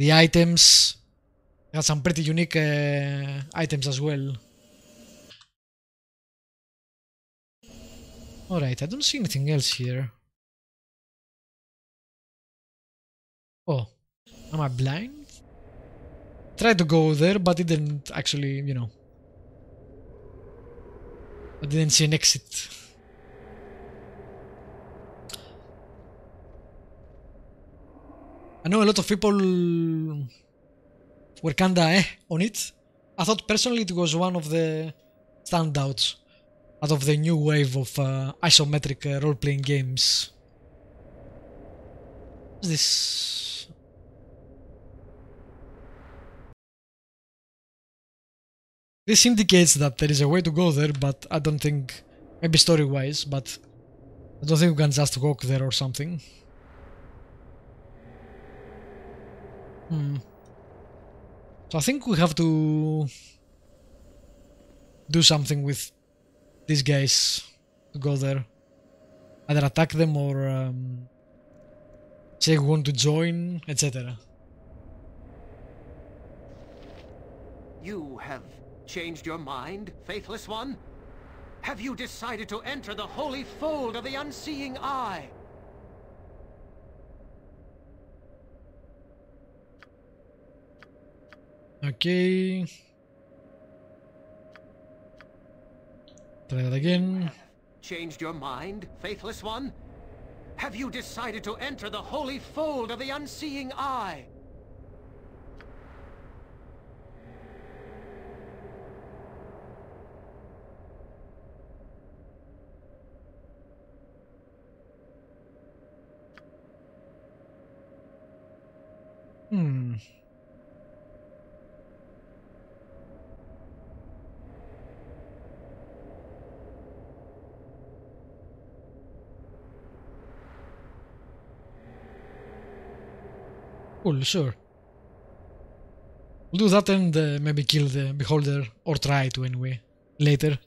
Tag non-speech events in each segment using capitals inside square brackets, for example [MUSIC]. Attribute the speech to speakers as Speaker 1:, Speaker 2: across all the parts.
Speaker 1: The items got some pretty unique uh, items as well. Alright, I don't see anything else here. Oh, am I blind? Tried to go there, but it didn't actually, you know. I didn't see an exit. I know a lot of people were kinda eh on it. I thought personally it was one of the standouts out of the new wave of uh, isometric uh, role-playing games. What's this? This indicates that there is a way to go there, but I don't think, maybe story-wise, but I don't think we can just walk there or something. Hmm. So I think we have to do something with these guys to go there. Either attack them or um, say we want to join, etc.
Speaker 2: You have changed your mind, faithless one? Have you decided to enter the holy fold of the unseeing eye?
Speaker 1: Okay. Try that again.
Speaker 2: Changed your mind, faithless one? Have you decided to enter the holy fold of the unseeing eye?
Speaker 1: Hmm. Cool, sure. We'll do that and uh, maybe kill the beholder, or try to anyway, later.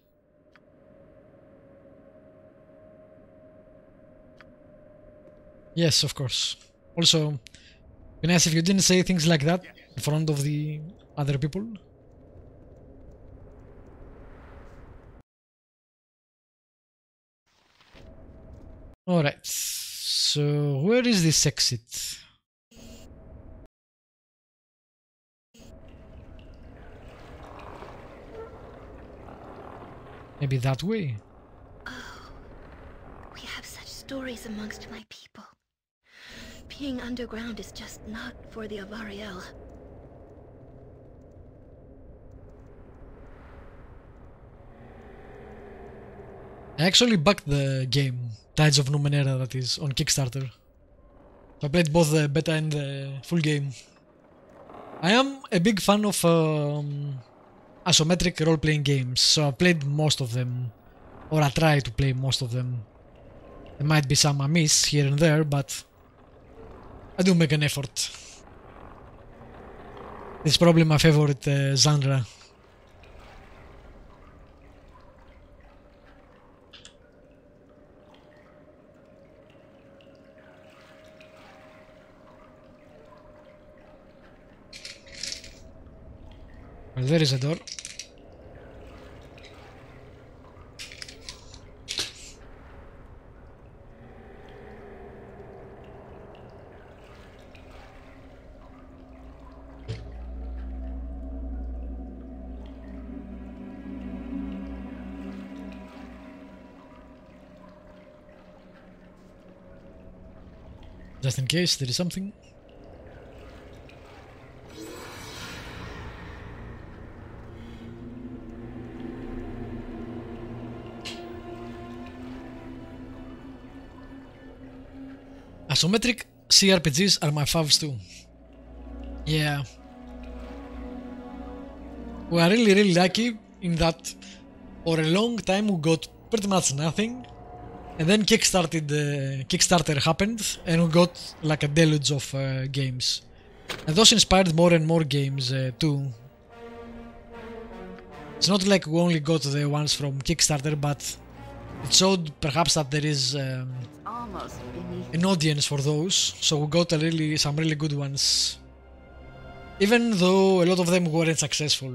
Speaker 1: Yes, of course. Also, be nice if you didn't say things like that in front of the other people. Alright, so where is this exit? Maybe that way?
Speaker 3: Oh, we have such stories amongst my people. Being underground is just not for the Avariel.
Speaker 1: I actually backed the game, Tides of Numenera, that is, on Kickstarter. So I played both the beta and the full game. I am a big fan of um, isometric role-playing games, so I played most of them, or I try to play most of them. There might be some I miss here and there, but I do make an effort. It's probably my favorite uh, genre. There is a door. Just in case there is something. Isometric CRPGs are my faves too. Yeah. We are really really lucky in that for a long time we got pretty much nothing and then Kickstarted, uh, Kickstarter happened and we got like a deluge of uh, games. And those inspired more and more games uh, too. It's not like we only got the ones from Kickstarter but it showed perhaps that there is um, an audience for those, so we got a really some really good ones. even though a lot of them weren't successful.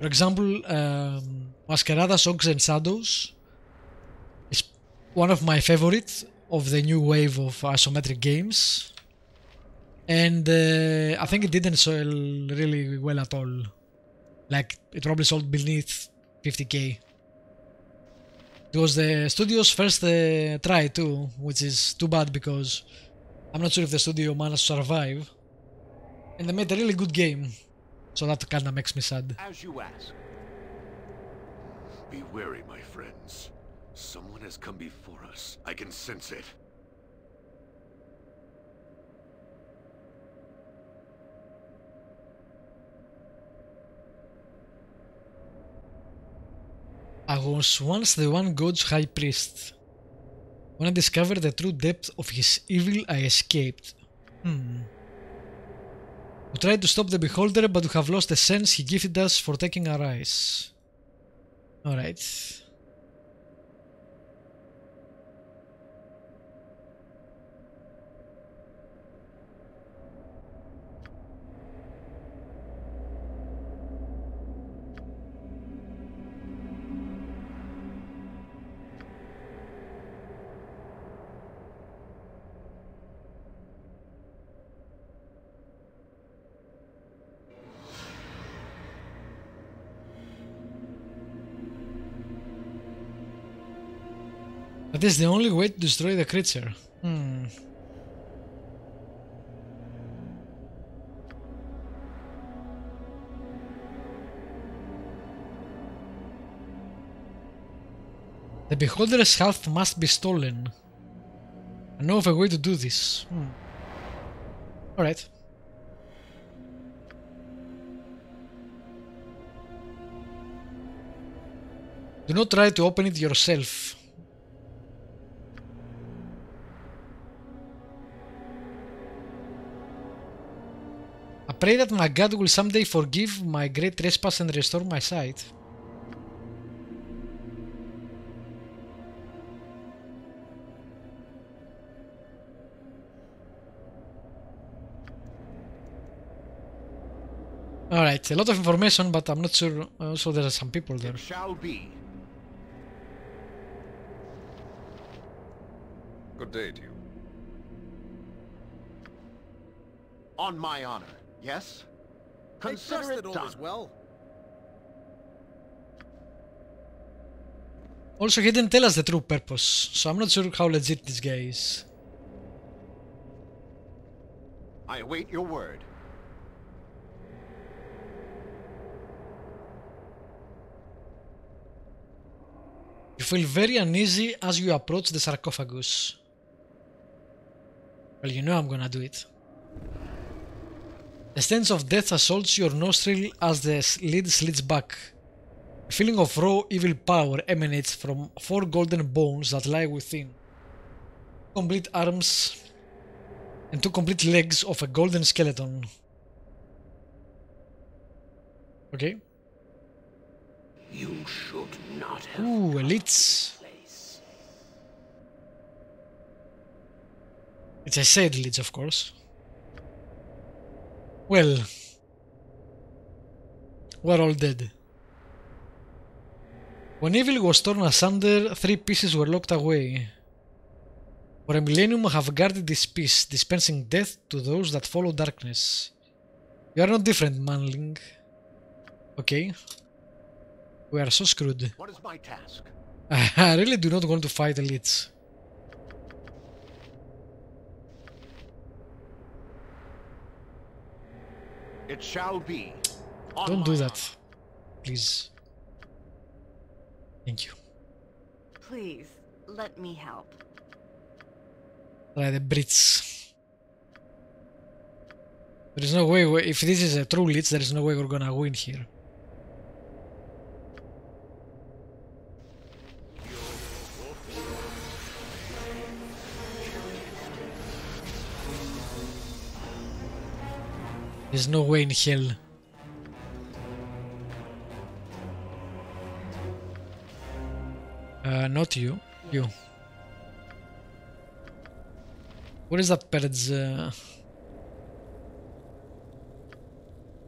Speaker 1: For example, um, Masquerada Songs and Shadows is one of my favorites of the new wave of isometric games. And uh, I think it didn't sell really well at all. Like, it probably sold beneath 50k. It was the studio's first uh, try too, which is too bad because I'm not sure if the studio managed to survive. And they made a really good game, so that kinda makes me sad.
Speaker 2: As you ask.
Speaker 4: Be wary, my friends. Someone has come before us. I can sense it.
Speaker 1: I was once the one god's high priest. When I discovered the true depth of his evil, I escaped. Hmm. We tried to stop the beholder, but we have lost the sense he gifted us for taking our eyes. Alright. That is the only way to destroy the creature. Hmm. The beholder's health must be stolen. I know of a way to do this. Hmm. Alright. Do not try to open it yourself. Pray that my God will someday forgive my great trespass and restore my sight. Alright, a lot of information, but I'm not sure. Uh, also, there are some people there.
Speaker 2: It shall be.
Speaker 4: Good day to you.
Speaker 2: On my honor. Yes? Consider
Speaker 5: trust
Speaker 2: it
Speaker 5: all
Speaker 2: done.
Speaker 5: is well.
Speaker 1: Also, he didn't tell us the true purpose, so I'm not sure how legit this guy is.
Speaker 2: I await your word.
Speaker 1: You feel very uneasy as you approach the sarcophagus. Well, you know I'm gonna do it. The stench of death assaults your nostril as the lid slits back. A feeling of raw evil power emanates from four golden bones that lie within. Complete arms and two complete legs of a golden skeleton. Okay.
Speaker 2: You should not have
Speaker 1: Ooh, elites.
Speaker 2: place.
Speaker 1: It's a said lich, of course. Well, we're all dead. When evil was torn asunder, three pieces were locked away. For a millennium have guarded this peace, dispensing death to those that follow darkness. You are not different, manling. Okay. We are so screwed.
Speaker 2: What is my task? [LAUGHS]
Speaker 1: I really do not want to fight elites.
Speaker 2: It shall be. On
Speaker 1: Don't do that. Please. Thank you.
Speaker 6: Please, let me help.
Speaker 1: Like the Brits. There is no way, if this is a true Lich, there is no way we're gonna win here. There's no way in hell. Uh, not you. You. What is that bird's... Uh...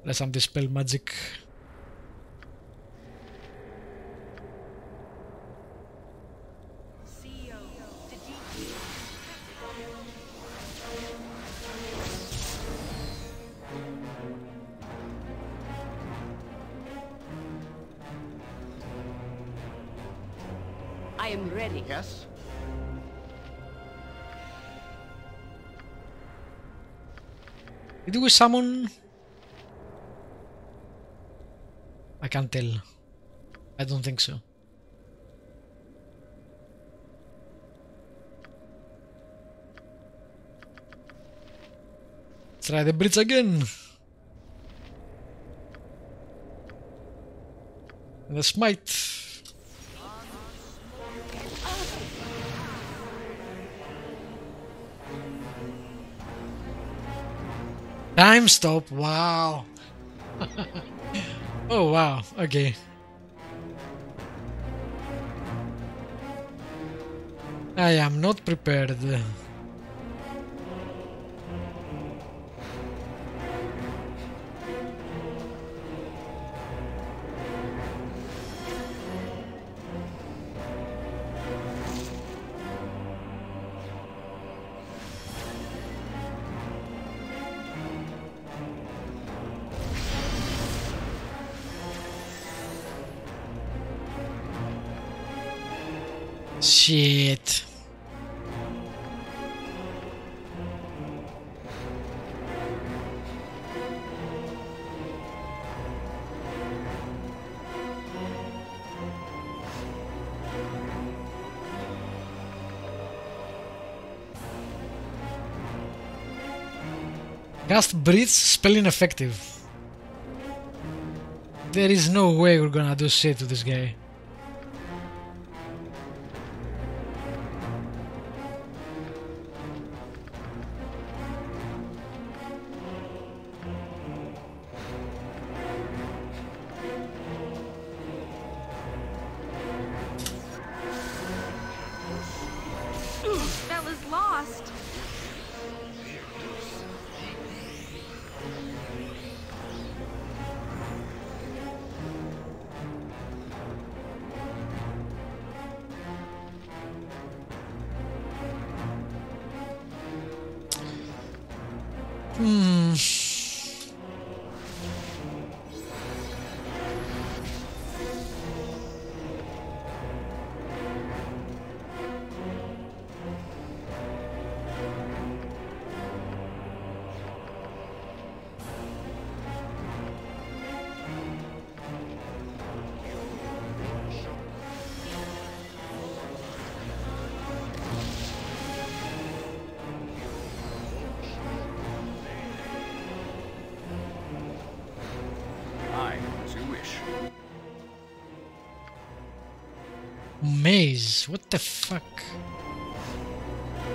Speaker 1: Unless I'm dispel magic. We summon? I can't tell. I don't think so. Try the bridge again. And the smite. Time stop. Wow. [LAUGHS] oh wow. Okay. I am not prepared. Gust breathes spell ineffective. There is no way we're gonna do shit to this guy.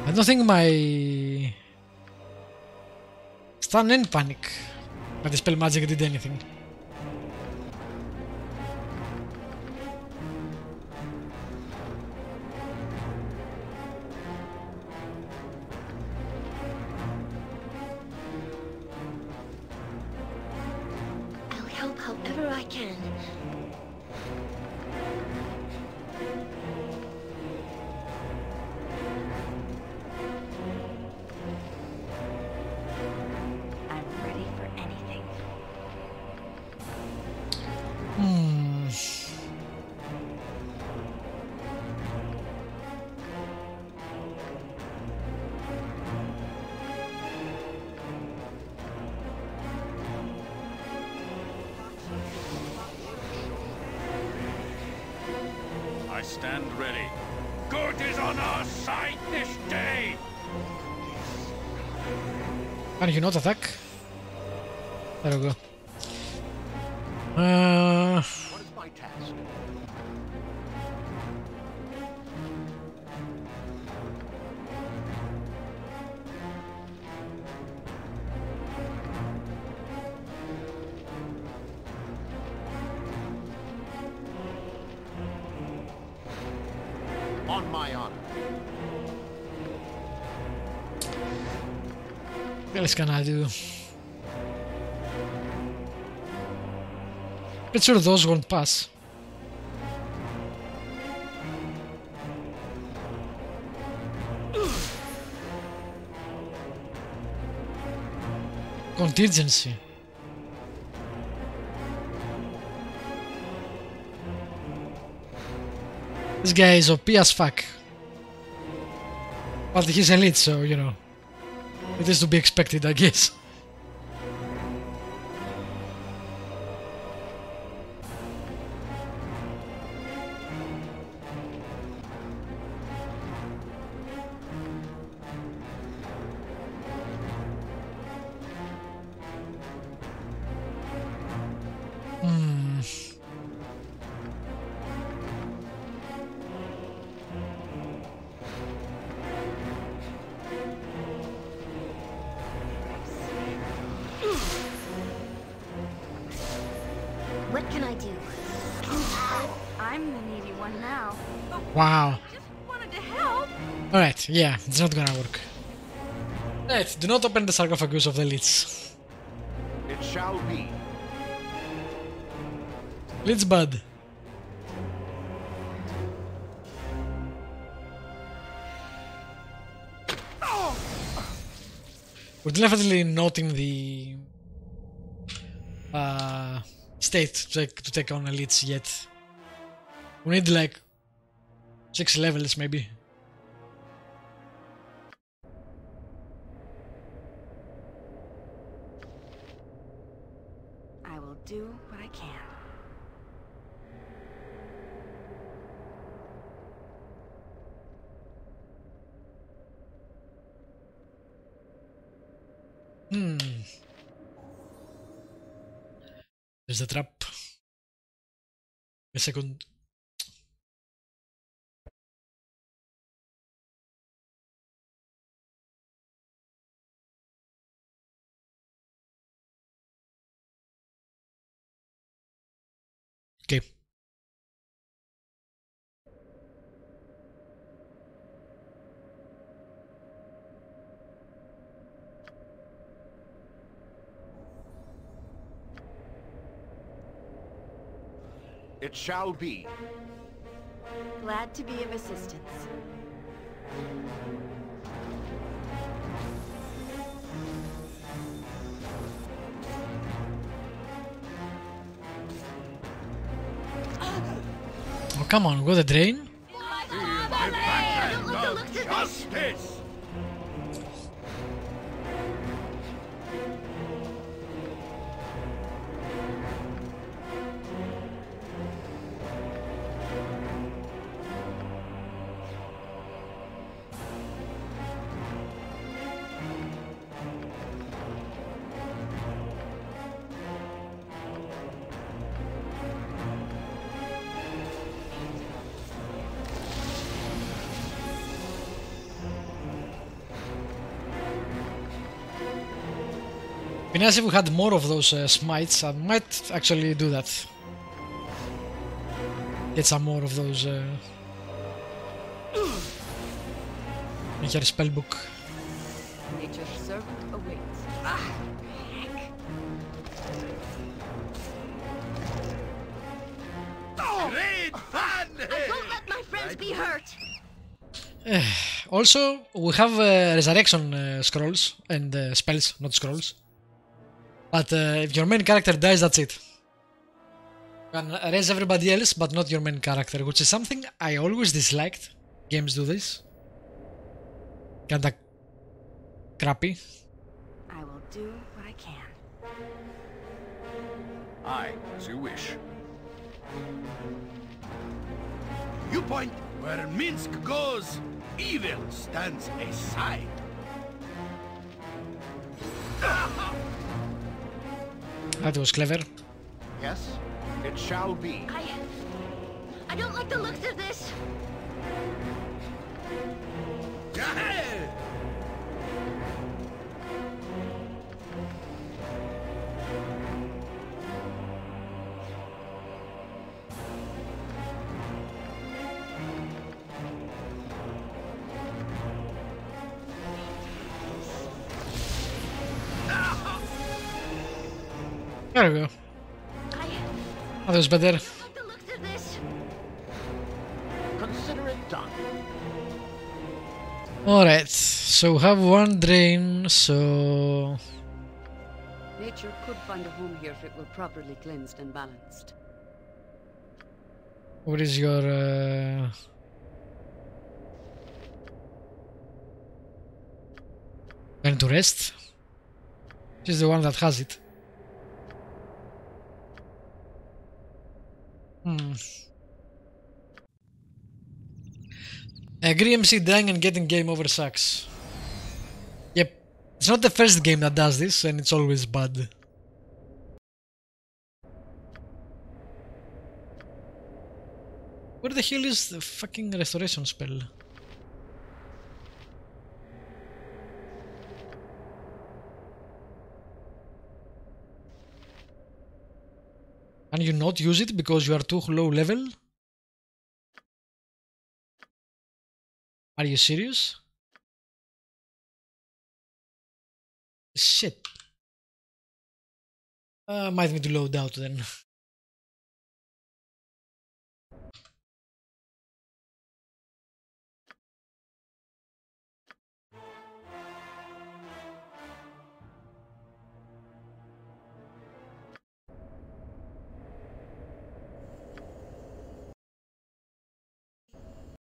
Speaker 1: I don't think my stun and panic, but the spell magic did anything. Else can I do? Pretty sure those won't pass. Contingency. This guy is OP as fuck. But he's elite, so you know. It is to be expected, I guess.
Speaker 3: I do?
Speaker 6: I'm the needy one now.
Speaker 1: Wow.
Speaker 6: Just wanted to help.
Speaker 1: Alright, yeah, it's not gonna work. Right, do not open the sarcophagus of the Lich.
Speaker 2: It shall be.
Speaker 1: Lich bad. We're definitely not in the uh, state to take, to take on elites yet. We need like six levels maybe.
Speaker 6: I will do what I can.
Speaker 1: Hmm. There's a trap. A second. Okay.
Speaker 2: It shall be.
Speaker 6: Glad to be of assistance.
Speaker 1: Oh, come on, got the drain?
Speaker 4: Justice!
Speaker 1: Nice if we had more of those uh, smites. I might actually do that. Get some more of those. Uh... In your spellbook.
Speaker 6: Nature's servant awaits. Ah, heck.
Speaker 4: Great fun!
Speaker 3: Don't let my friends be hurt! [SIGHS]
Speaker 1: Also, we have uh, resurrection uh, scrolls and uh, spells, not scrolls. But uh, if your main character dies, that's it. You can raise everybody else, but not your main character, which is something I always disliked. Games do this. Kinda crappy.
Speaker 6: I will do what I can.
Speaker 4: I, as you wish.
Speaker 5: You point where Minsc goes, evil stands aside. [LAUGHS]
Speaker 1: That was clever.
Speaker 2: Yes, it shall be.
Speaker 3: I... I don't like the looks of this!
Speaker 5: Ahead!
Speaker 1: There we go. Oh, that was better.
Speaker 3: Like the looks of this.
Speaker 2: Consider it done.
Speaker 1: Alright, so have one drain, so...
Speaker 7: Nature could find a home here if it were properly cleansed and balanced.
Speaker 1: What is your... Uh... When to rest? She's the one that has it. Hmm. Agree MC dying and getting game over sucks. Yep. It's not the first game that does this and it's always bad. Where the hell is the fucking restoration spell? Can you not use it because you are too low level? Are you serious? Shit. Uh, might need to load out then. [LAUGHS]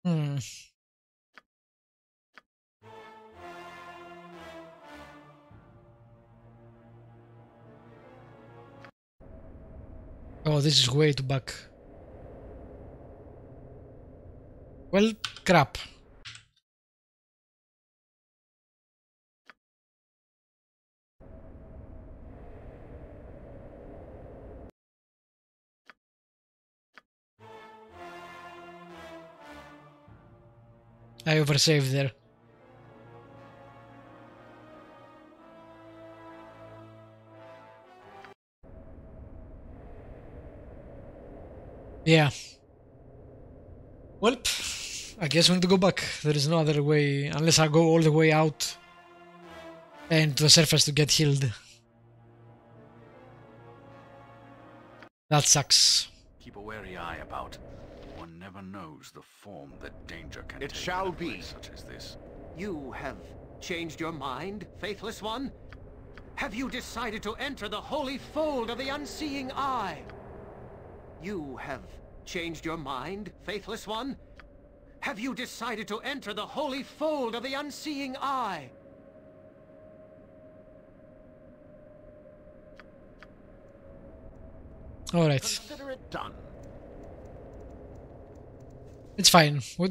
Speaker 1: Hmm. Oh, this is way too back. Well, crap. I oversaved there. Yeah. Well, I guess we need to go back. There is no other way, unless I go all the way out and to the surface to get healed. That sucks.
Speaker 4: Keep a wary eye about. One never knows the form that danger can
Speaker 2: It
Speaker 4: take
Speaker 2: shall
Speaker 4: in a place
Speaker 2: be.
Speaker 4: such as this.
Speaker 2: You have changed your mind, faithless one? Have you decided to enter the holy fold of the unseeing eye? You have changed your mind, faithless one? Have you decided to enter the holy fold of the unseeing eye?
Speaker 1: Alright,
Speaker 2: Consider it done.
Speaker 1: It's fine. We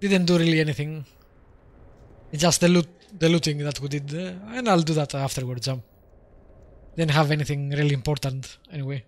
Speaker 1: didn't do really anything. It's just the loot, the looting that we did, uh, and I'll do that afterwards. Um, didn't have anything really important anyway.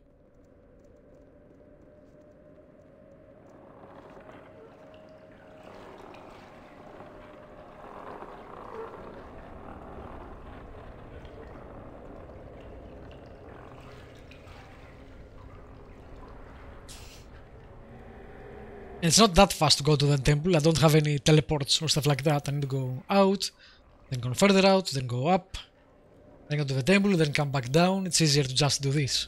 Speaker 1: It's not that fast to go to the temple. I don't have any teleports or stuff like that. I need to go out, then go further out, then go up, then go to the temple, then come back down. It's easier to just do this.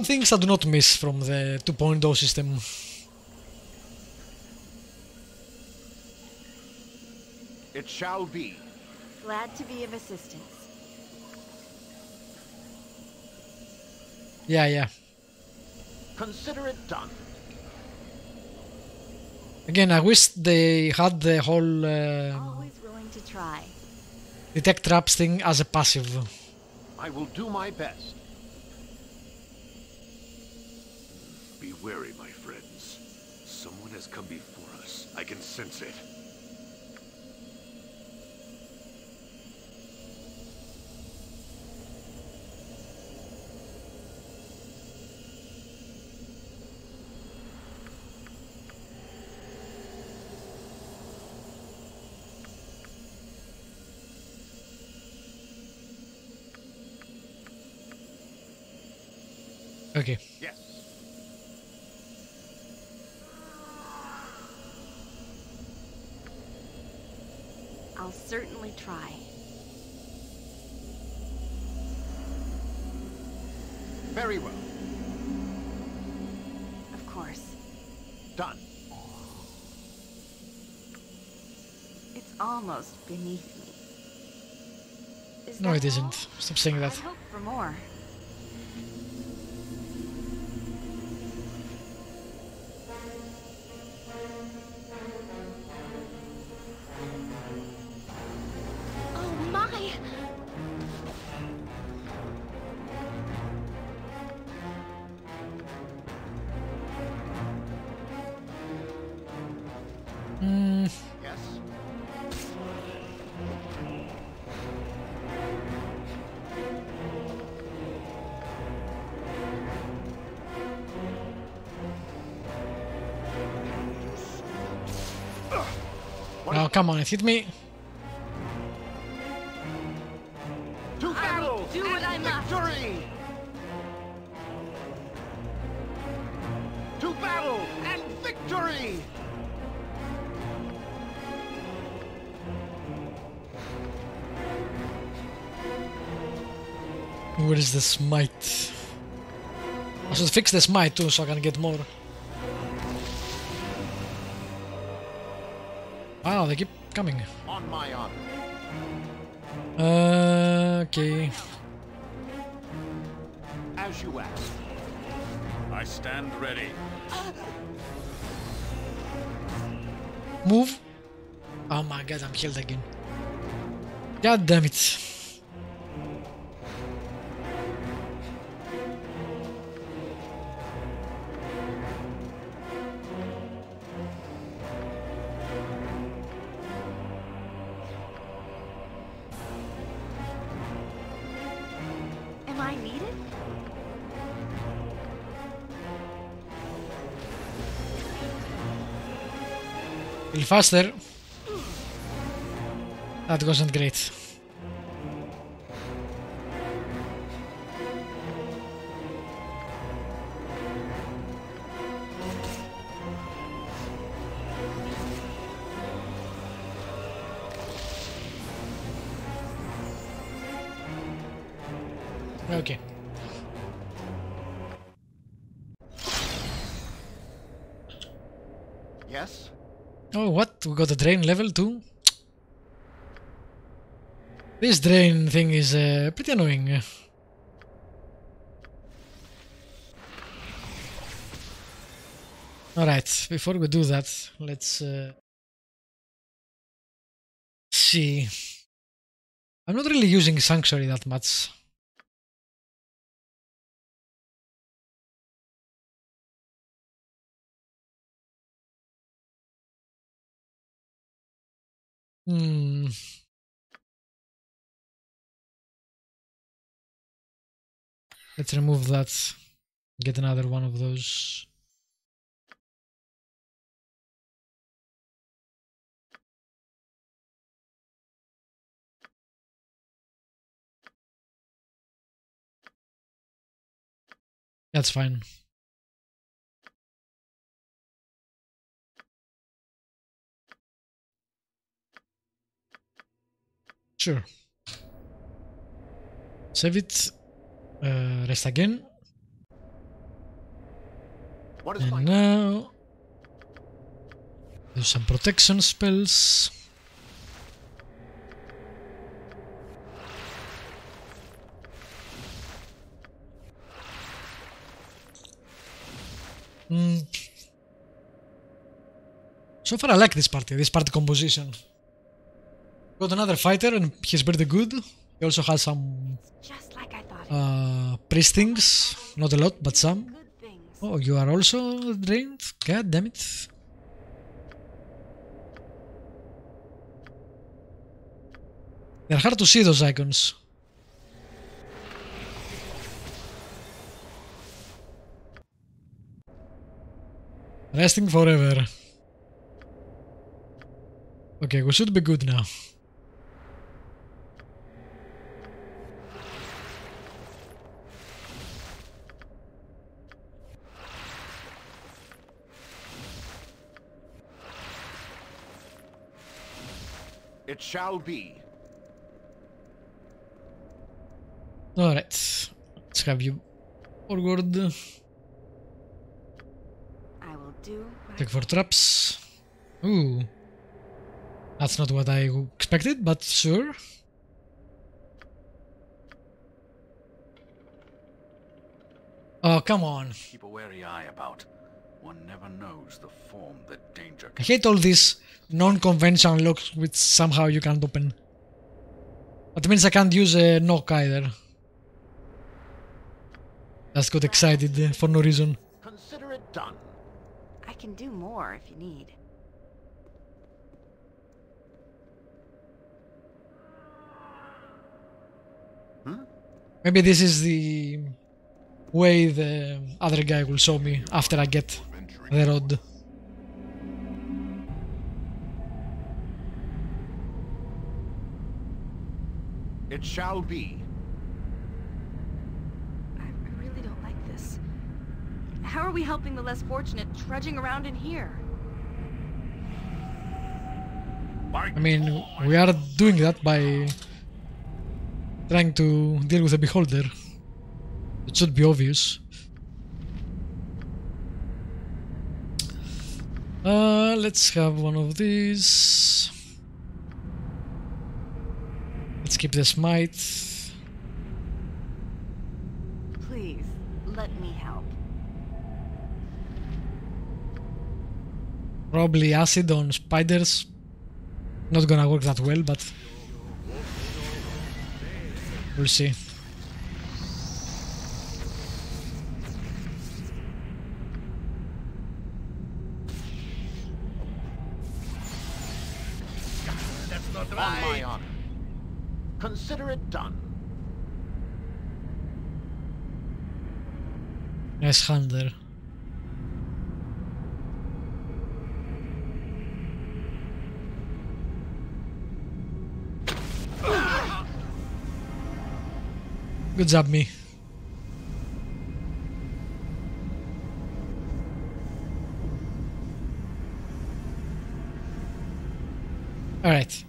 Speaker 1: Some things I do not miss from the 2.0 system.
Speaker 5: It shall be.
Speaker 6: Glad to be of assistance.
Speaker 1: Yeah, yeah.
Speaker 2: Consider it done.
Speaker 1: Again, I wish they had the whole uh,
Speaker 6: Always willing to try.
Speaker 1: detect traps thing as a passive.
Speaker 5: I will do my best.
Speaker 8: Be wary, my friends. Someone has come before us. I can sense it.
Speaker 1: Okay.
Speaker 5: Yes.
Speaker 6: Try.
Speaker 5: Very well.
Speaker 6: Of course.
Speaker 5: Done.
Speaker 6: It's almost beneath me. Is
Speaker 1: No,
Speaker 6: that
Speaker 1: it isn't. Stop saying
Speaker 6: I
Speaker 1: that.
Speaker 6: hope for more.
Speaker 1: Come on, it hit me.
Speaker 5: To battle
Speaker 6: do what I
Speaker 5: and
Speaker 6: must.
Speaker 5: victory. To battle and victory.
Speaker 1: Where is this might? I should fix this might too so I can get more. Wow, they keep coming.
Speaker 5: On my honor.
Speaker 1: Uh, okay.
Speaker 5: As you asked.
Speaker 4: I stand ready.
Speaker 1: Move. Oh my god, I'm healed again. God damn it. Faster. That wasn't great. A drain level too? This drain thing is uh, pretty annoying. Alright, before we do that, let's uh, see. I'm not really using Sanctuary that much. Hmm. Let's remove that. Get another one of those. That's fine. Sure. Save it. Uh, rest again.
Speaker 5: What is my
Speaker 1: And now do some protection spells. Mm. So far I like this party, this party composition. Got another fighter and he's pretty good. He also has some
Speaker 6: Just like I thought.
Speaker 1: uh, priest things, not a lot, but some. Oh, you are also drained? God damn it. They're hard to see those icons. Resting forever. Okay, we should be good now.
Speaker 5: It shall be.
Speaker 1: Alright. Let's have you forward.
Speaker 6: I will do what
Speaker 1: Check for traps. Ooh. That's not what I expected, but sure. Oh, come on.
Speaker 4: Keep a wary eye about. One never knows the form that danger
Speaker 1: I hate all these non-conventional locks which somehow you can't open. That means I can't use a knock either. Just got excited uh, for no reason.
Speaker 5: Consider it done.
Speaker 6: I can do more if you need.
Speaker 1: Maybe this is the way the other guy will show me after I get the.
Speaker 5: It shall be.
Speaker 6: I, I really don't like this. How are we helping the less fortunate trudging around in here?
Speaker 1: I mean, we are doing that by trying to deal with the beholder. It should be obvious. Uh, let's have one of these. Let's keep this smite.
Speaker 6: Please, let me help.
Speaker 1: Probably acid on spiders. Not gonna work that well, but we'll see. 600. Good job, me. Alright.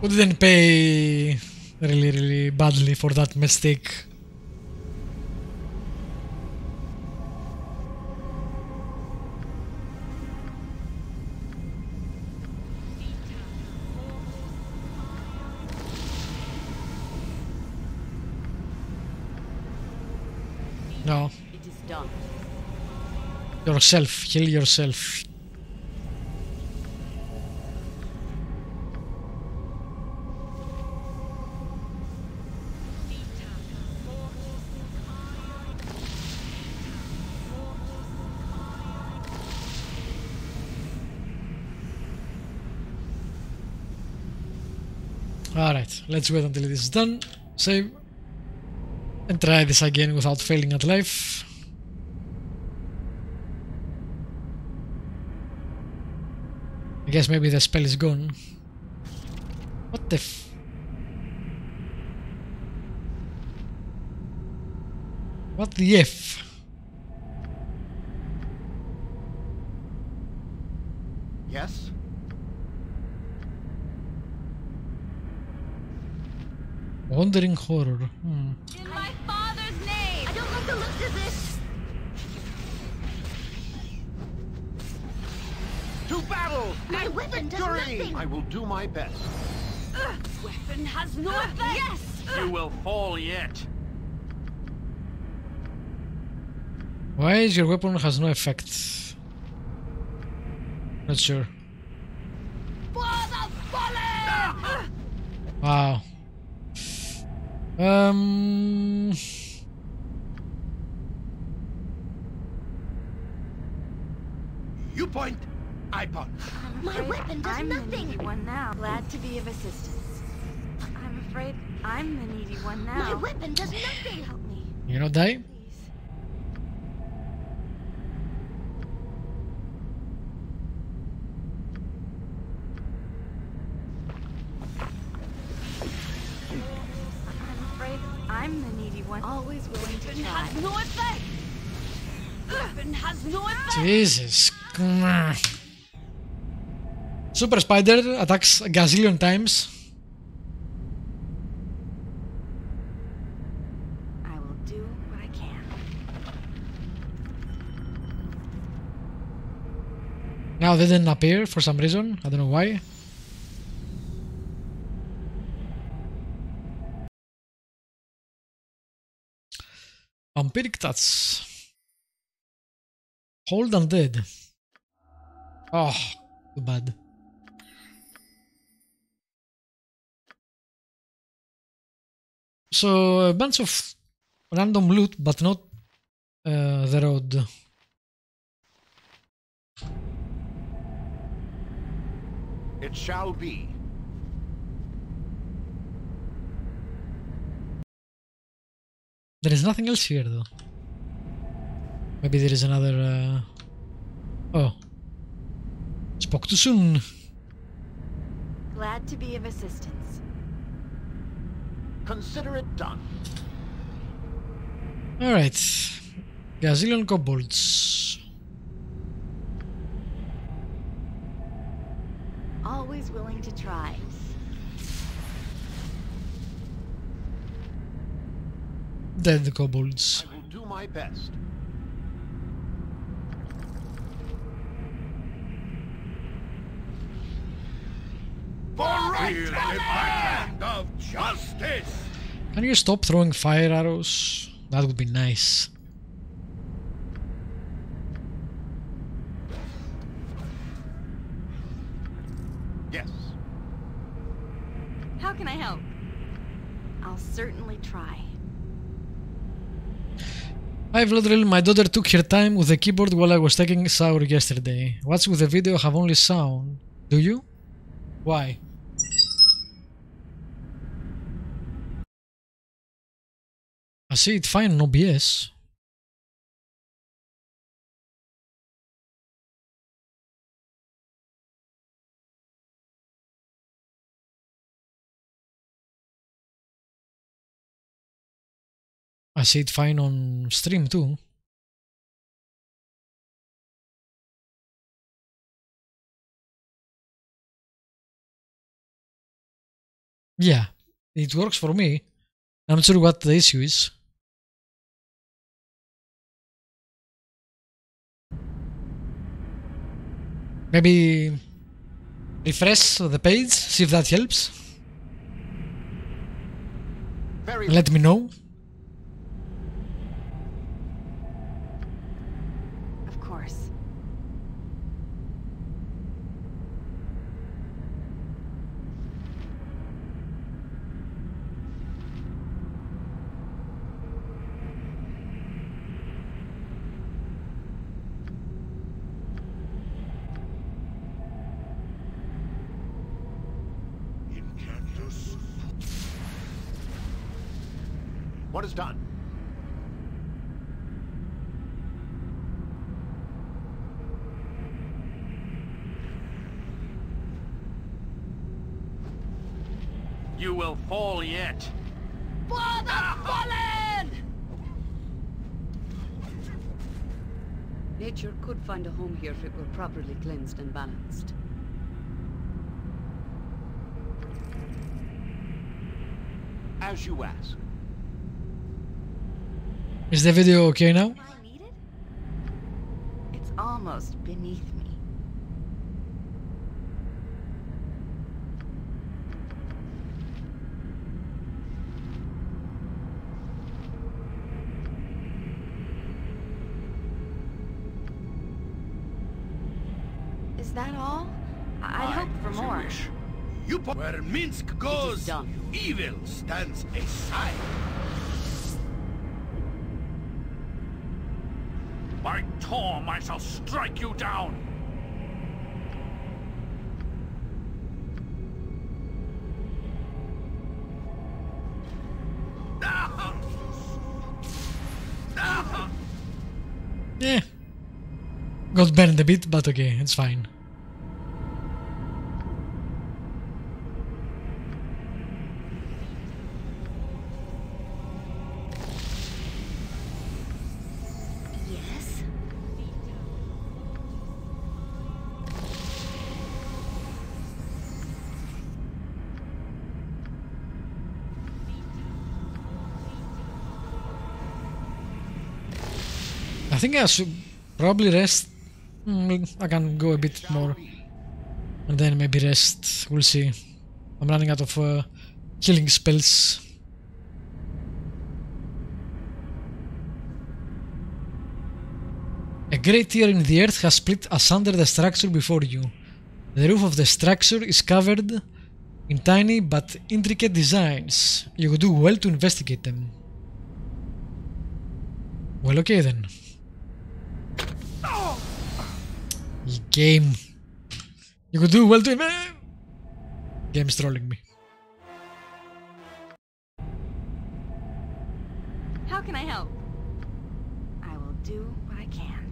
Speaker 1: We didn't pay really, really badly for that mistake. Yourself. Heal yourself. Alright, let's wait until it is done. Save. And try this again without failing at life. I guess maybe the spell is gone. What the f... What the F?
Speaker 5: Yes?
Speaker 1: Wandering horror. Hmm.
Speaker 5: Battle!
Speaker 3: My
Speaker 5: and
Speaker 3: weapon does
Speaker 5: victory!
Speaker 3: nothing.
Speaker 5: I will do my best.
Speaker 3: Weapon has no effect! Yes!
Speaker 4: You will fall yet.
Speaker 1: Why is your weapon has no effect? Not sure.
Speaker 3: For the fallen!
Speaker 1: Wow. Um.
Speaker 5: You point, I punch.
Speaker 6: I'm
Speaker 3: My
Speaker 6: afraid
Speaker 3: weapon does
Speaker 6: I'm
Speaker 3: nothing.
Speaker 6: the needy one now. Glad to be of assistance. I'm afraid I'm the needy one now.
Speaker 3: My weapon does nothing!
Speaker 6: Help me,
Speaker 1: You know, die?
Speaker 6: please. I'm afraid I'm the needy one. Always willing to try.
Speaker 3: no effect! Weapon has no effect!
Speaker 1: Jesus. Super Spider attacks a gazillion times.
Speaker 6: I will do what I can.
Speaker 1: Now they didn't appear for some reason. I don't know why. Vampiric Touch. Hold Undead. Oh, too bad. So, a bunch of random loot, but not uh, the road.
Speaker 5: It shall be.
Speaker 1: There is nothing else here though. Maybe there is another. Uh... Oh. Spoke too soon.
Speaker 6: Glad to be of assistance.
Speaker 5: Consider it done.
Speaker 1: Alright. Gazillion kobolds.
Speaker 6: Always willing to try.
Speaker 1: Dead kobolds.
Speaker 5: I will do my best. For right
Speaker 4: Feel the backhand of justice!
Speaker 1: Can you stop throwing fire arrows? That would be nice.
Speaker 5: Yes.
Speaker 6: How can I help? I'll certainly try.
Speaker 1: Hi Vlodril, my daughter took her time with the keyboard while I was taking a shower yesterday. What's with the video have only sound? Do you? Why? See it fine on OBS. I see it fine on stream too. Yeah, it works for me. I'm not sure what the issue is. Maybe refresh the page, see if that helps.
Speaker 5: Very
Speaker 1: let me know.
Speaker 6: Of course.
Speaker 5: What is done?
Speaker 4: You will fall yet.
Speaker 7: Nature could find a home here if it were properly cleansed and balanced.
Speaker 5: As you ask.
Speaker 1: Is the video okay now?
Speaker 6: I need it? It's almost beneath
Speaker 8: Where Minsc
Speaker 7: It is
Speaker 8: goes,
Speaker 7: done.
Speaker 8: evil stands aside.
Speaker 4: By Torm, I shall strike you down!
Speaker 1: Yeah. Got burned a bit, but okay, it's fine. I think I should probably rest. Mm, I can go a bit more. And then maybe rest. We'll see. I'm running out of uh, spells. A great tear in the earth has split asunder the structure before you. The roof of the structure is covered in tiny but intricate designs. You would do well to investigate them. Well, okay then. Game. You could do well to. Game's trolling me.
Speaker 6: How can I help? I will do what I can.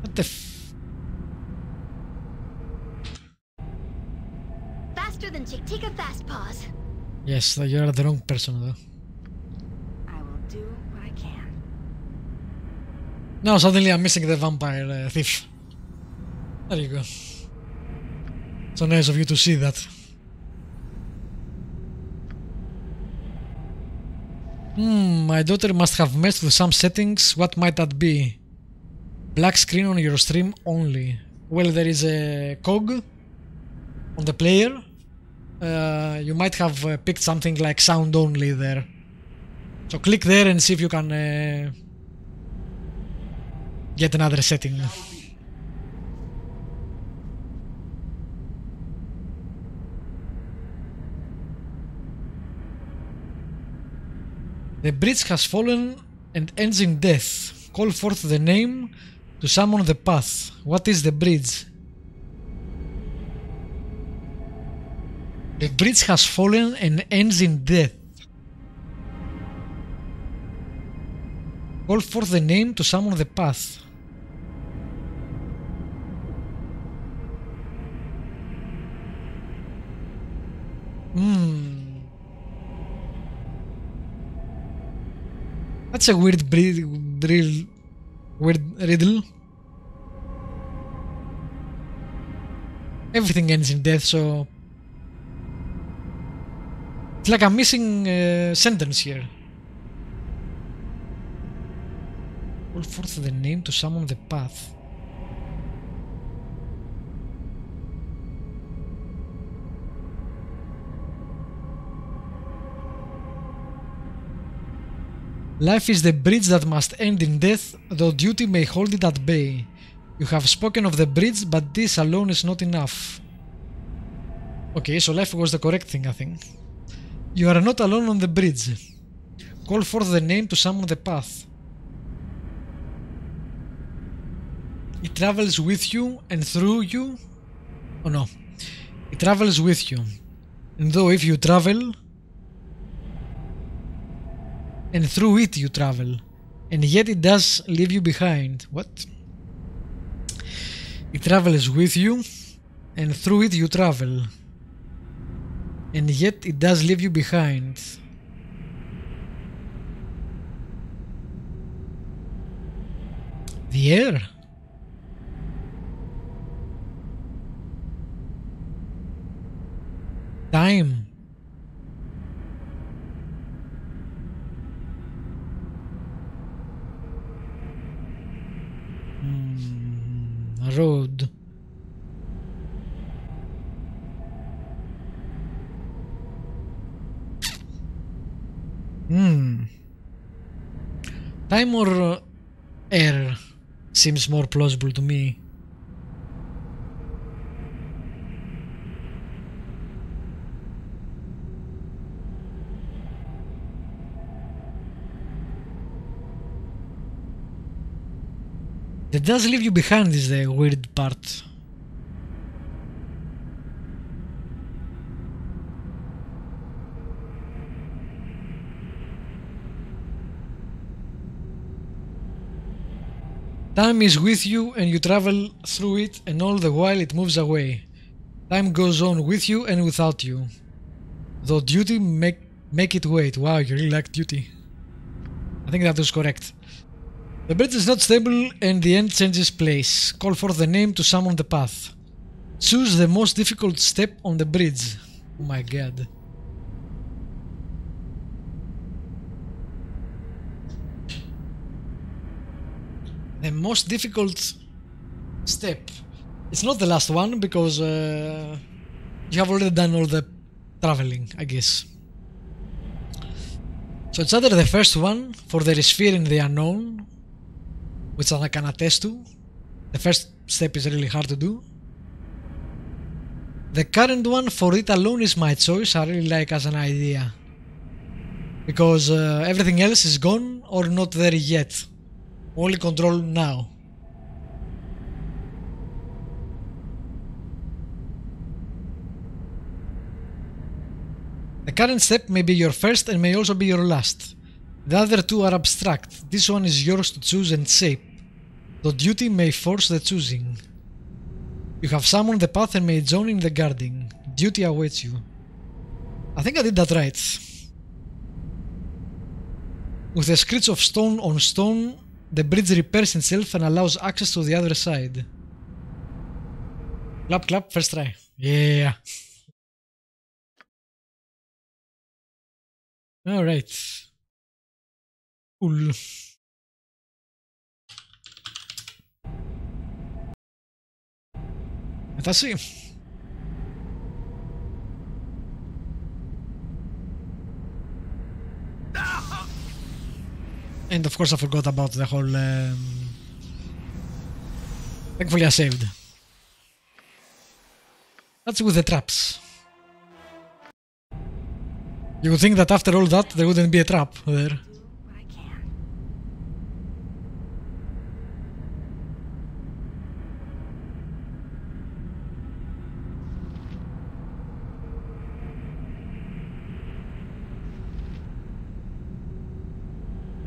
Speaker 1: What the f-
Speaker 3: Faster than Chick-Tika Fast Paws.
Speaker 1: Yes, you're the wrong person though.
Speaker 6: I will do what I can.
Speaker 1: No, suddenly I'm missing the vampire uh, thief. There you go. So nice of you to see that. Hmm, my daughter must have messed with some settings. What might that be? Black screen on your stream only. Well, there is a cog on the player. Uh, you might have uh, picked something like sound only there. So click there and see if you can uh, get another setting. The bridge has fallen and ends in death. Call forth the name to summon the path. What is the bridge? The bridge has fallen and ends in death. Call forth the name to summon the path. That's a weird drill. Weird riddle. Everything ends in death, so. It's like I'm missing a sentence here. Call forth the name to summon the path. Life is the bridge that must end in death, though duty may hold it at bay. You have spoken of the bridge, but this alone is not enough. Okay, so life was the correct thing, I think. You are not alone on the bridge. Call forth the name to summon the path. It travels with you and through you. Oh no. It travels with you. And though if you travel, and through it you travel, and yet it does leave you behind. What? It travels with you, and through it you travel, and yet it does leave you behind. The air? Time. Road. Hmm. Time or uh, air seems more plausible to me. That does leave you behind is the weird part. Time is with you and you travel through it and all the while it moves away. Time goes on with you and without you. Though duty make make it wait. Wow, you really like duty. I think that was correct. The bridge is not stable and the end changes place. Call for the name to summon the path. Choose the most difficult step on the bridge. Oh my god. The most difficult step. It's not the last one because uh, you have already done all the traveling, I guess. So it's either the first one for the sphere in the unknown which I can attest to. The first step is really hard to do. The current one for it alone is my choice, I really like as an idea. Because uh, everything else is gone or not there yet. Only control now. The current step may be your first and may also be your last. The other two are abstract. This one is yours to choose and shape. The duty may force the choosing. You have summoned the path and may join in the guarding. Duty awaits you. I think I did that right. With a screech of stone on stone, the bridge repairs itself and allows access to the other side. Clap, clap, first try. Yeah. Alright. Cool. Let's see. And of course I forgot about the whole... Um... Thankfully I saved. That's with the traps. You would think that after all that there wouldn't be a trap there.
Speaker 6: What I can.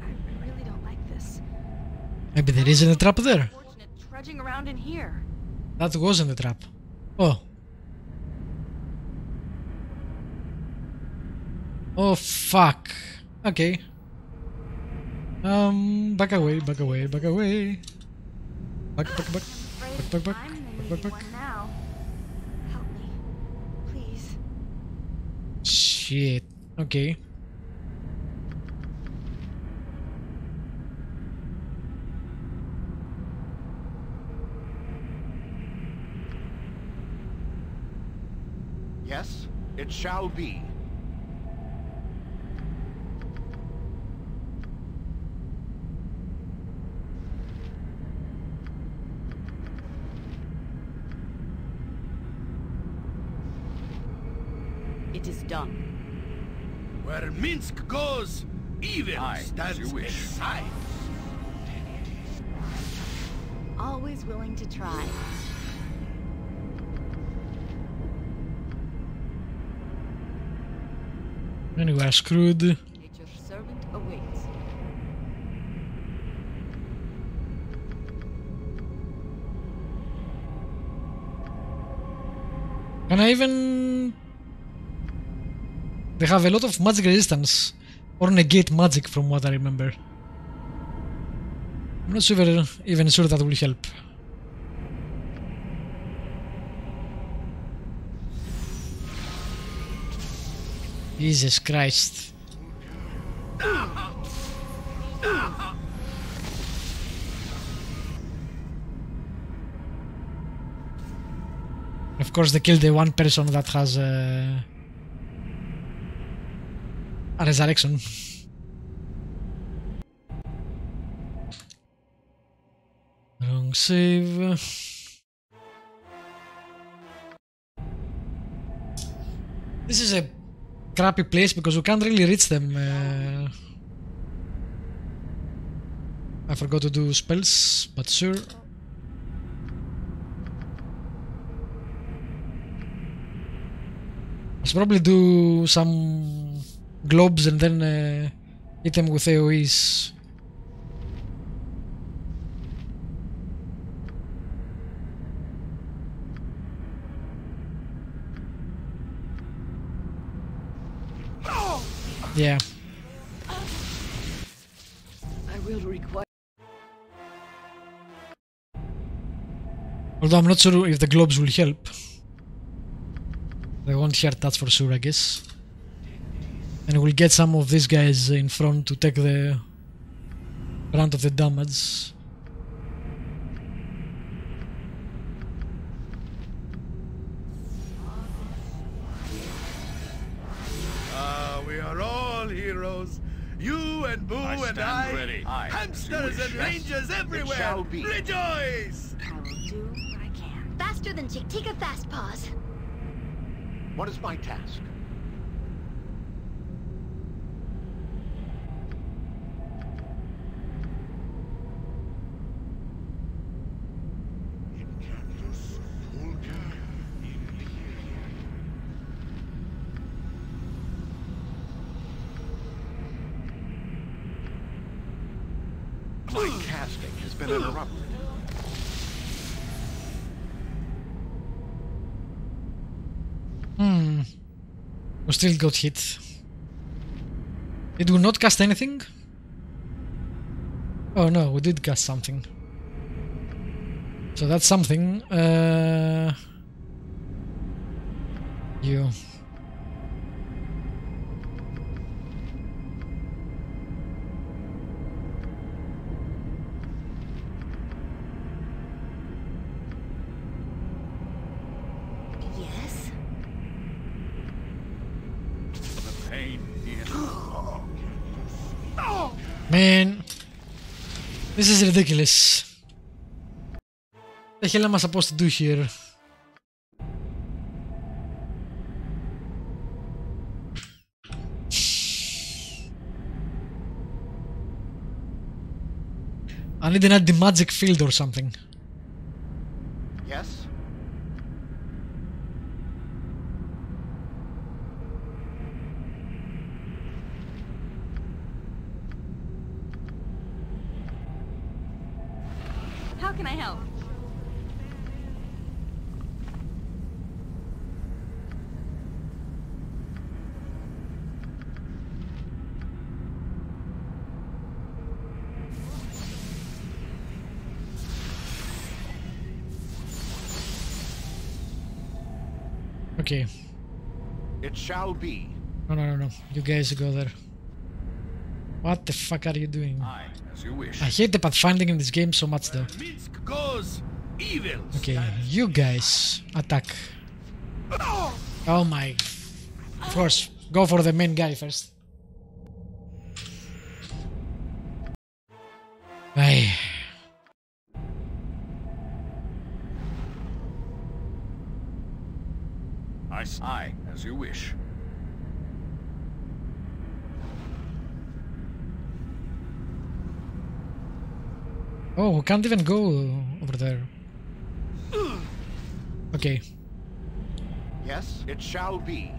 Speaker 6: I really don't like this.
Speaker 1: Maybe there isn't a trap there.
Speaker 6: Trudging around in here.
Speaker 1: That wasn't a trap. Oh. Oh fuck. Okay. Um, back away, back away, back away. Back, back, back. Back, back, back, back.
Speaker 6: now. Help me, please.
Speaker 1: Shit. Okay.
Speaker 5: Yes, it shall be.
Speaker 7: It is done.
Speaker 8: Where Minsc goes, evil
Speaker 4: Aye, as
Speaker 8: stands
Speaker 4: you
Speaker 8: aside.
Speaker 3: Always willing to try.
Speaker 1: Anyway, screwed.
Speaker 7: Nature's servant.
Speaker 1: Can I even... They have a lot of magic resistance. Or negate magic from what I remember. I'm not sure, even sure that will help. Jesus Christ. Of course, they killed the one person that has uh, a resurrection. Wrong save. This is a crappy place because we can't really reach them. Uh, I forgot to do spells, but sure. Should probably do some globes and then uh, hit them with AoEs. Yeah.
Speaker 7: I will require.
Speaker 1: Although I'm not sure if the globes will help. They won't hurt, that's for sure, I guess. And we'll get some of these guys in front to take the brunt of the damage.
Speaker 9: You and Boo
Speaker 4: I
Speaker 9: and
Speaker 4: stand
Speaker 9: I.
Speaker 4: ready. Aye,
Speaker 9: Hamsters
Speaker 4: wish.
Speaker 9: and
Speaker 4: Yes,
Speaker 9: rangers everywhere.
Speaker 5: shall be.
Speaker 9: Rejoice!
Speaker 6: I will do what I can.
Speaker 3: Faster than Chick. Fast pause.
Speaker 5: What is my task?
Speaker 1: Hmm. We still got hit. Did we not cast anything? Oh no, we did cast something. So that's something. Uh, you. Ridiculous. The hell am I supposed to do here? I need an anti-magic field or something.
Speaker 5: Yes?
Speaker 6: How can I help?
Speaker 1: Okay.
Speaker 5: It shall be.
Speaker 1: No, no, no, no. You guys go there. What the fuck are you doing?
Speaker 4: As you wish.
Speaker 1: I hate the pathfinding in this game so much though.
Speaker 9: Minsc goes. Evil.
Speaker 1: Okay, you guys attack. Ah! Oh my. Of course, go for the main guy first.
Speaker 4: As you wish.
Speaker 1: Oh, we can't even go over there. Okay.
Speaker 5: Yes, it shall be.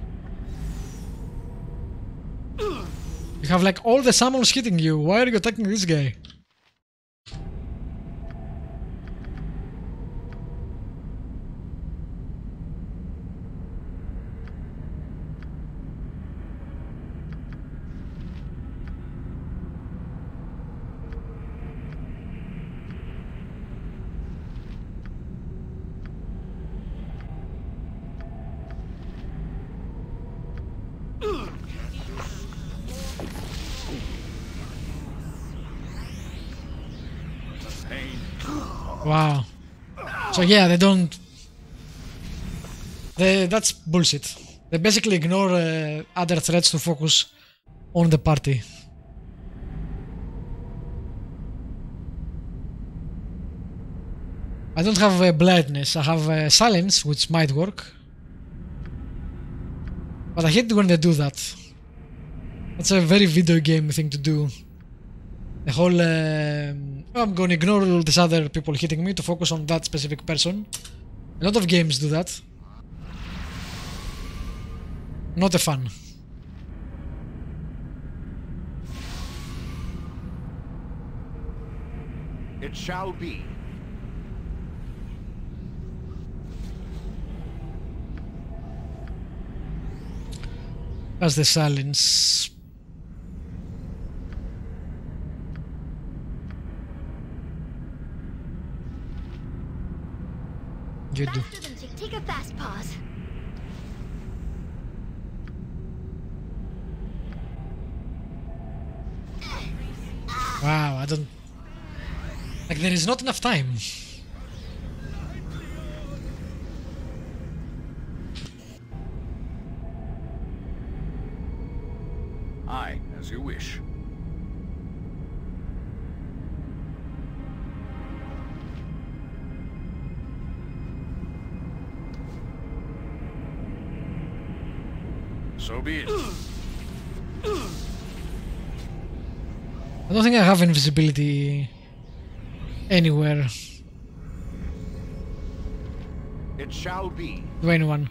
Speaker 1: You have like all the summons hitting you. Why are you attacking this guy?
Speaker 4: The pain.
Speaker 1: Wow. So yeah, they don't. They, that's bullshit. They basically ignore uh, other threats to focus on the party. I don't have uh, blindness. I have uh, silence, which might work. But I hate when they do that. That's a very video game thing to do. The whole "Oh, I'm gonna ignore all these other people hitting me to focus on that specific person. A lot of games do that. Not a fun.
Speaker 5: It shall be.
Speaker 1: As the silence. You do.
Speaker 3: Faster than Chick. Take a fast pause.
Speaker 1: Wow, I don't. Like, there is not enough time.
Speaker 4: Aye, as you wish. So be it.
Speaker 1: I don't think I have invisibility anywhere
Speaker 2: It shall be.
Speaker 1: to anyone.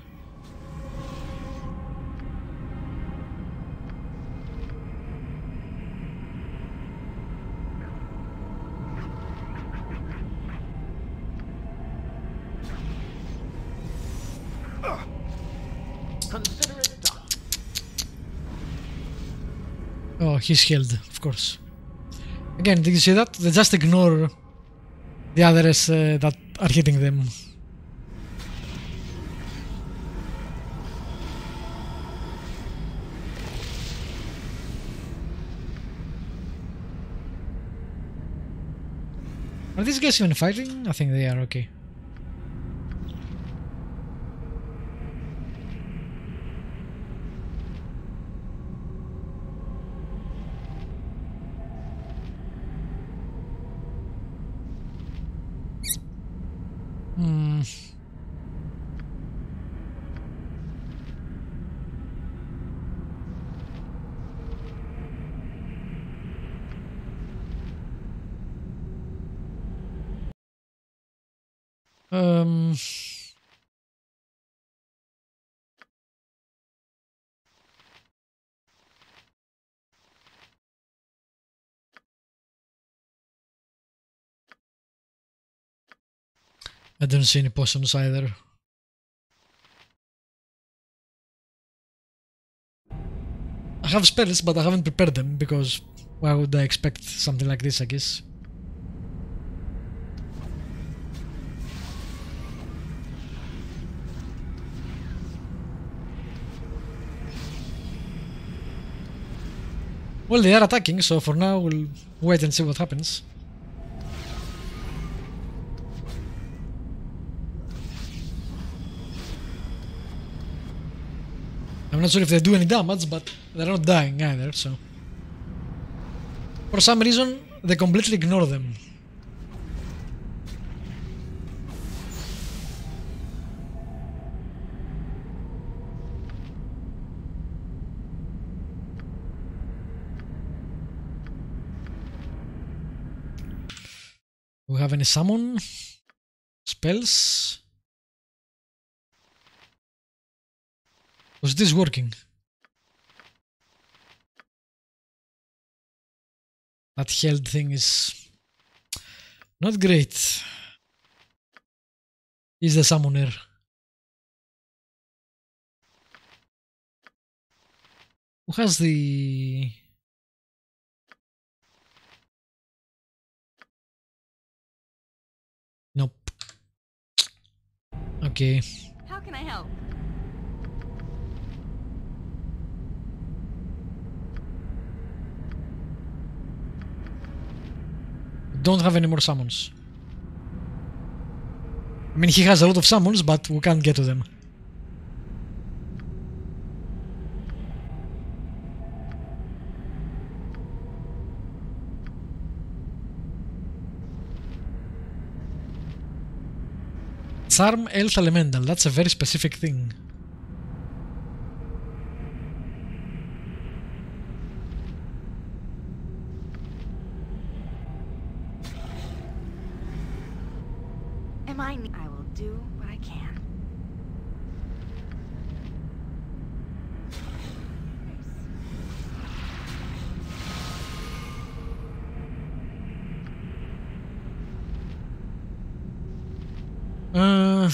Speaker 1: He's healed, of course. Again, did you see that? They just ignore the others uh, that are hitting them. Are these guys even fighting? I think they are okay. Hmm. Um. I don't see any potions either. I have spells, but I haven't prepared them because why would I expect something like this, I guess? Well, they are attacking, so for now we'll wait and see what happens. I'm not sure if they do any damage, but they're not dying either, so... For some reason, they completely ignore them. We have any summon? Spells? Was this working? That held thing is not great. Is the summoner. Who has the Nope. Okay.
Speaker 6: How can I help?
Speaker 1: Don't have any more summons. I mean, he has a lot of summons, but we can't get to them. Charm Health Elemental, that's a very specific thing.
Speaker 6: Am I? I will do what I can.
Speaker 1: Uh,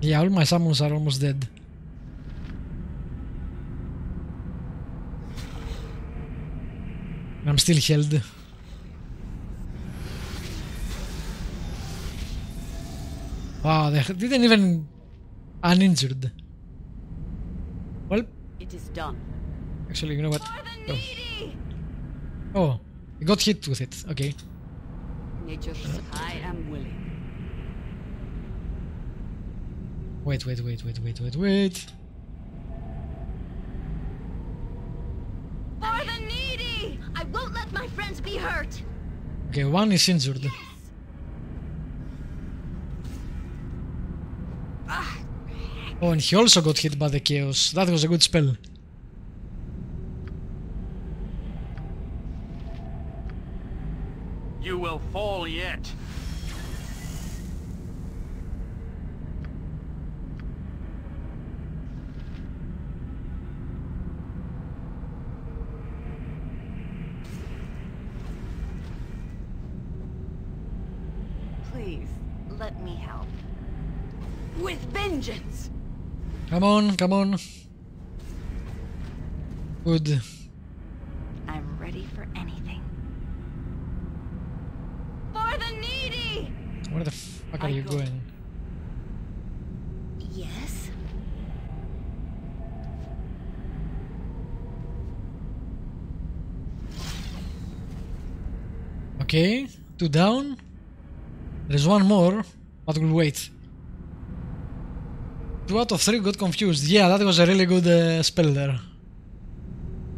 Speaker 1: yeah, all my summons are almost dead. I'm still held. Wow, they didn't even uninjured. Well,
Speaker 7: It is done.
Speaker 1: actually, you know what? Oh.
Speaker 6: needy!
Speaker 1: Oh, he got hit with it. Okay.
Speaker 7: Nature, I am willing.
Speaker 1: Wait, wait, wait, wait, wait, wait, wait.
Speaker 3: For the needy! I won't let my friends be hurt!
Speaker 1: Okay, one is injured. Ah. Oh, and he also got hit by the chaos. That was a good spell.
Speaker 4: You will fall yet.
Speaker 7: Please, let me help. With vengeance!
Speaker 1: Come on, come on. Good.
Speaker 7: I'm ready for anything.
Speaker 3: For the needy!
Speaker 1: Where the fuck are you
Speaker 7: Michael.
Speaker 1: going?
Speaker 3: Yes?
Speaker 1: Okay, two down. There's one more, but we'll wait. Two out of three got confused. Yeah, that was a really good uh, spell there.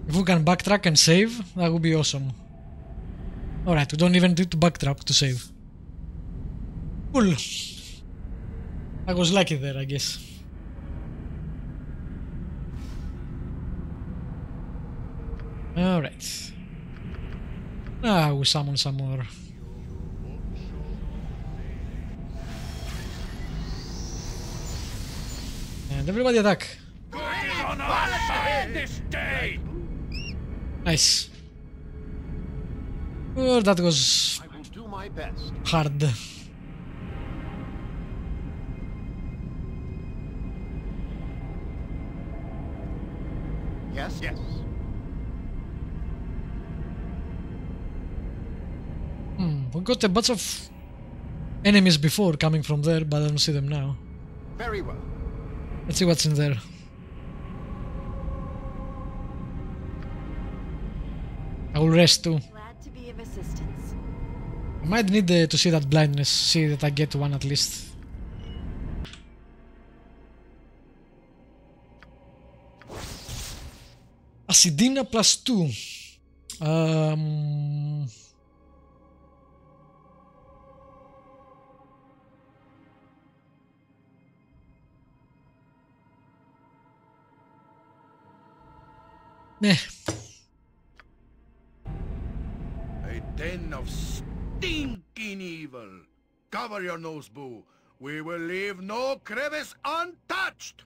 Speaker 1: If we can backtrack and save, that would be awesome. Alright, we don't even need to backtrack to save. Cool. I was lucky there, I guess. Alright. Ah, we summon some more. And everybody attack.
Speaker 4: Good is on our side this day.
Speaker 1: Nice. Oh, that was
Speaker 2: I will do my best.
Speaker 1: hard.
Speaker 2: Yes? Yes.
Speaker 1: Hmm, we got a bunch of enemies before coming from there, but I don't see them now.
Speaker 2: Very well.
Speaker 1: Let's see what's in there. I will rest too.
Speaker 7: Glad to be of assistance.
Speaker 1: I might need uh, to see that blindness, see that I get one at least. Acidina plus 2. Um, meh.
Speaker 9: A den of stinking evil. Cover your nose, Boo. We will leave no crevice untouched.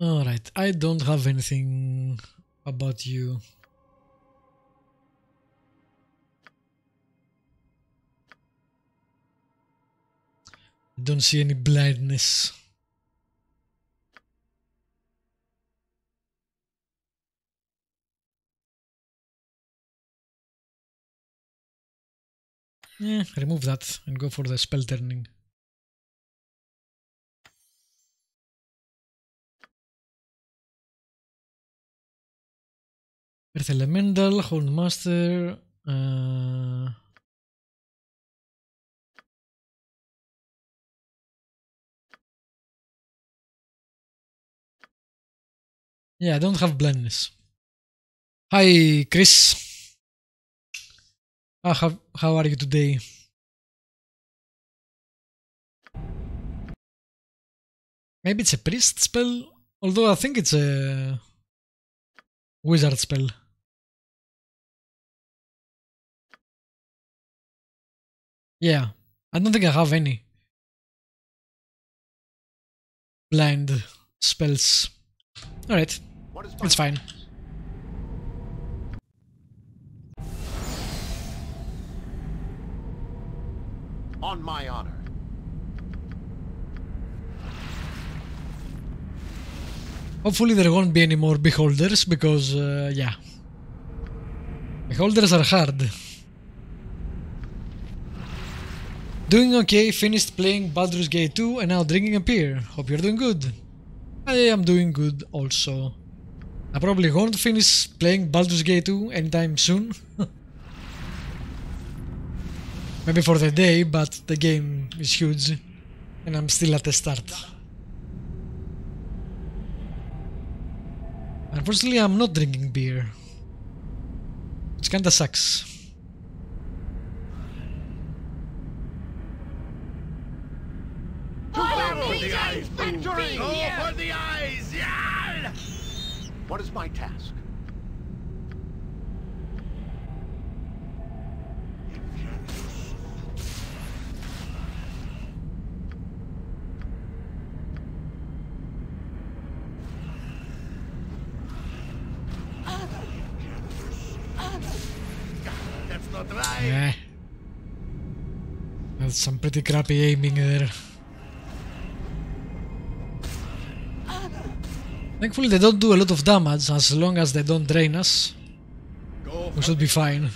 Speaker 1: Alright, I don't have anything about you. Don't see any blindness. Yeah, remove that and go for the spell turning. Earth Elemental, Hold Monster. Uh... Yeah, I don't have blindness. Hi, Chris. Ah, how, how are you today? Maybe it's a priest spell, although I think it's a wizard spell. Yeah, I don't think I have any blind spells. Alright, it's fine.
Speaker 2: On my honor.
Speaker 1: Hopefully there won't be any more beholders because, uh, yeah. Beholders are hard. Doing okay, finished playing Baldur's Gate 2 and now drinking a beer. Hope you're doing good. I am doing good also. I probably won't finish playing Baldur's Gate 2 anytime soon. [LAUGHS] Maybe for the day, but the game is huge. And I'm still at the start. Unfortunately, I'm not drinking beer. Which kinda sucks.
Speaker 9: Go for the eyes, victory! Go for the eyes, yeah!
Speaker 2: What is my task?
Speaker 9: That's not right.
Speaker 1: Yeah. That's some pretty crappy aiming there. Thankfully they don't do a lot of damage as long as they don't drain us.
Speaker 9: Go
Speaker 1: We should be fine.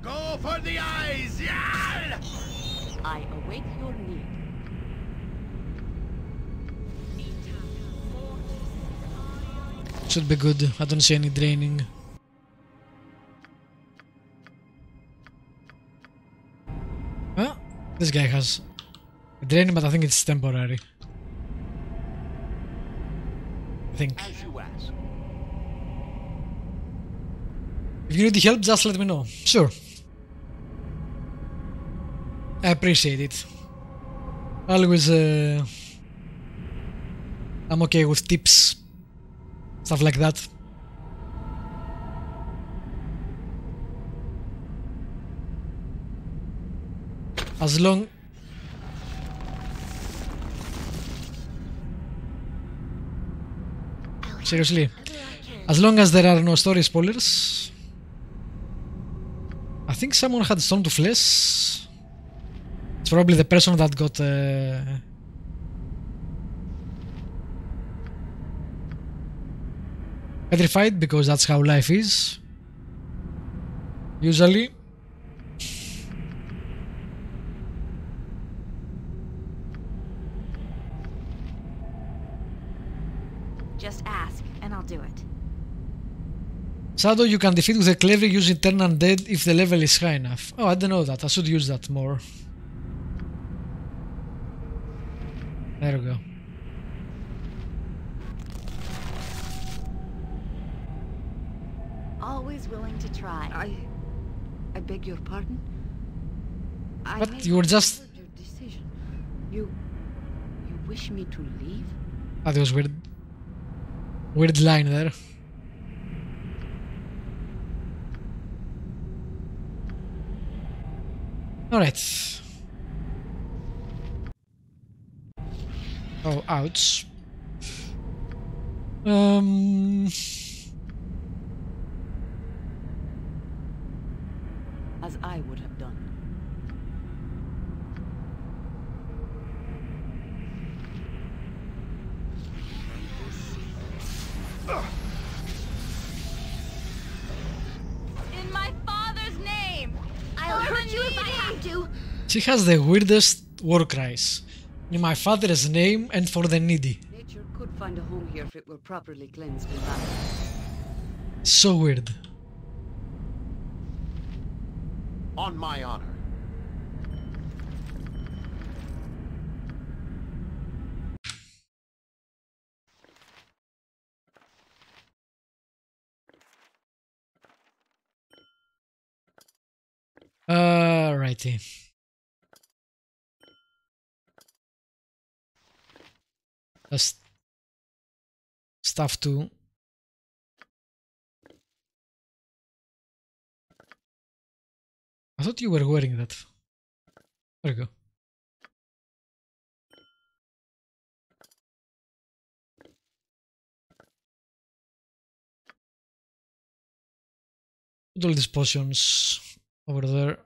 Speaker 9: Go for the eyes, yeah!
Speaker 7: I await your need.
Speaker 1: Should be good. I don't see any draining. This guy has a draining, but I think it's temporary. I think.
Speaker 2: As you ask.
Speaker 1: If you need help, just let me know. Sure. I appreciate it. Always, uh, I'm okay with tips, stuff like that. As long seriously, as long as there are no story spoilers. I think someone had Stone to Flesh. It's probably the person that got. Uh, petrified because that's how life is. Usually.
Speaker 6: Just ask, and I'll do it.
Speaker 1: Shadow you can defeat with a clever using turn undead if the level is high enough. Oh, I don't know that. I should use that more. There we go.
Speaker 6: Always willing to try.
Speaker 7: I... I beg your pardon? I
Speaker 1: But
Speaker 7: may
Speaker 1: you were just-
Speaker 7: your decision. You... You wish me to leave?
Speaker 1: That was weird. Weird line there. Alright. Oh, ouch. Um,
Speaker 7: As I would have done.
Speaker 1: She has the weirdest war cries. In my father's name and for the needy.
Speaker 7: Nature could find a home here if it were properly cleansed in battle.
Speaker 1: So weird.
Speaker 2: On my honor.
Speaker 1: Alrighty. Just stuff to I thought you were wearing that. There you go. Put all these potions over there.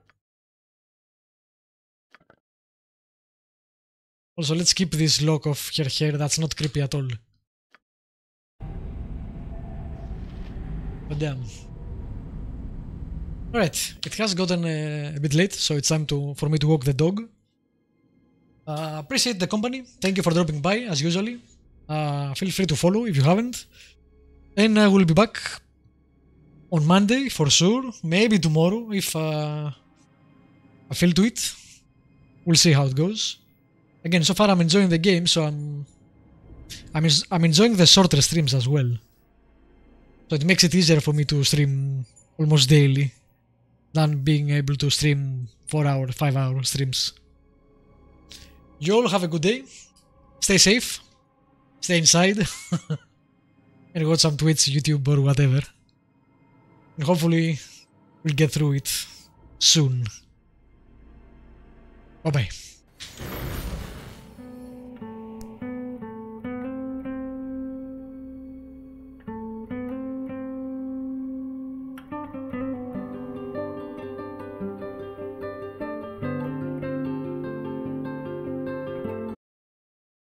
Speaker 1: Also, let's keep this lock of her hair. That's not creepy at all. But damn. Alright, it has gotten uh, a bit late, so it's time to for me to walk the dog. Uh, appreciate the company. Thank you for dropping by, as usually. Uh, feel free to follow if you haven't. And I will be back on Monday for sure. Maybe tomorrow if uh, I feel to it. We'll see how it goes. Again, so far I'm enjoying the game, so I'm I'm I'm enjoying the shorter streams as well. So it makes it easier for me to stream almost daily than being able to stream four hour, five hour streams. You all have a good day. Stay safe. Stay inside. [LAUGHS] and watch some Twitch, YouTube, or whatever. And hopefully we'll get through it soon. Bye bye.